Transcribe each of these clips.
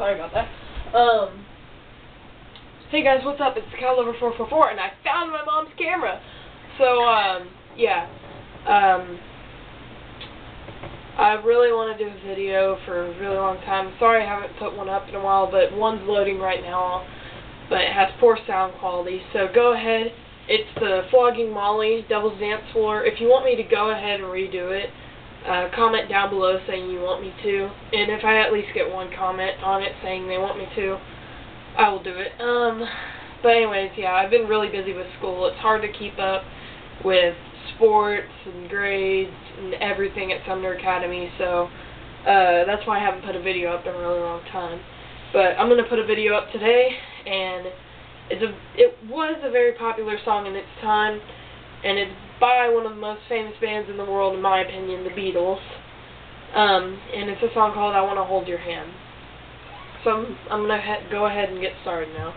Sorry about that. Um, hey guys, what's up? It's Cowlover444, and I found my mom's camera. So, um, yeah. Um, I really want to do a video for a really long time. Sorry I haven't put one up in a while, but one's loading right now, but it has poor sound quality. So go ahead. It's the Flogging Molly Devil's Dance Floor. If you want me to go ahead and redo it, uh, comment down below saying you want me to. And if I at least get one comment on it saying they want me to, I will do it. Um, but anyways, yeah, I've been really busy with school. It's hard to keep up with sports and grades and everything at Sumner Academy, so uh, that's why I haven't put a video up in a really long time. But I'm going to put a video up today, and it's a, it was a very popular song in its time, and it's by one of the most famous bands in the world, in my opinion, the Beatles. Um, and it's a song called I Want to Hold Your Hand. So I'm, I'm going to go ahead and get started now.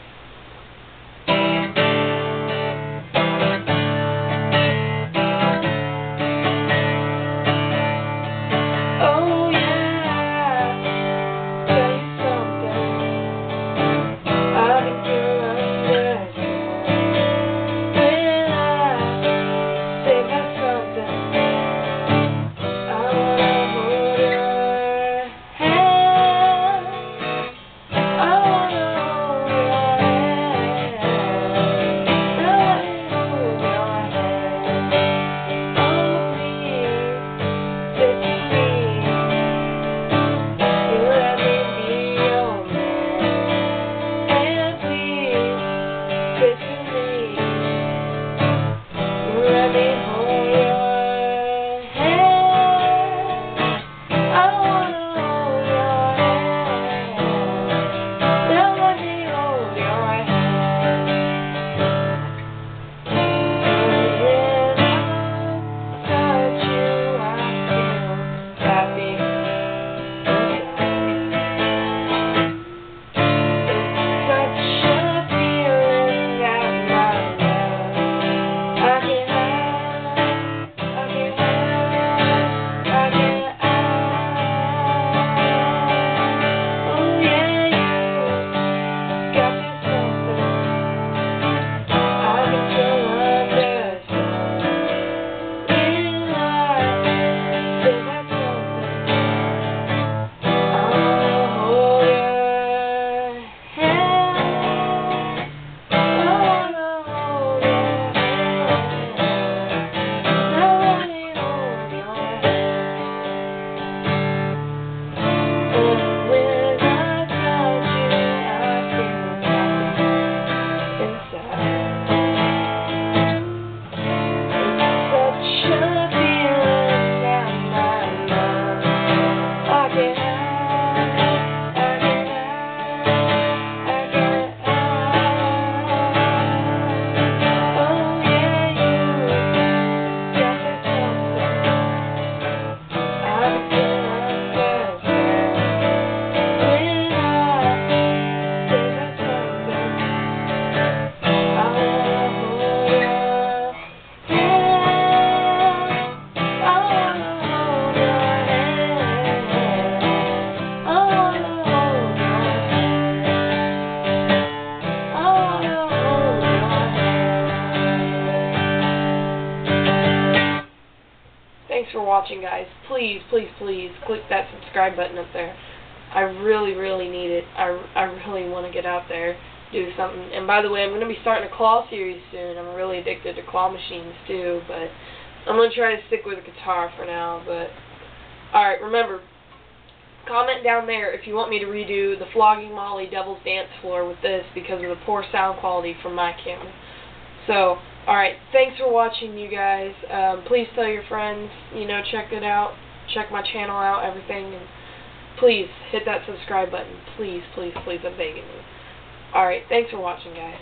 For watching, guys. Please, please, please click that subscribe button up there. I really, really need it. I, I really want to get out there, do something. And by the way, I'm going to be starting a claw series soon. I'm really addicted to claw machines too, but I'm going to try to stick with the guitar for now. But alright, remember, comment down there if you want me to redo the Flogging Molly Devil's Dance Floor with this because of the poor sound quality from my camera. So, alright, thanks for watching, you guys. Um, please tell your friends, you know, check it out. Check my channel out, everything. And please, hit that subscribe button. Please, please, please, I'm begging you. Alright, thanks for watching, guys.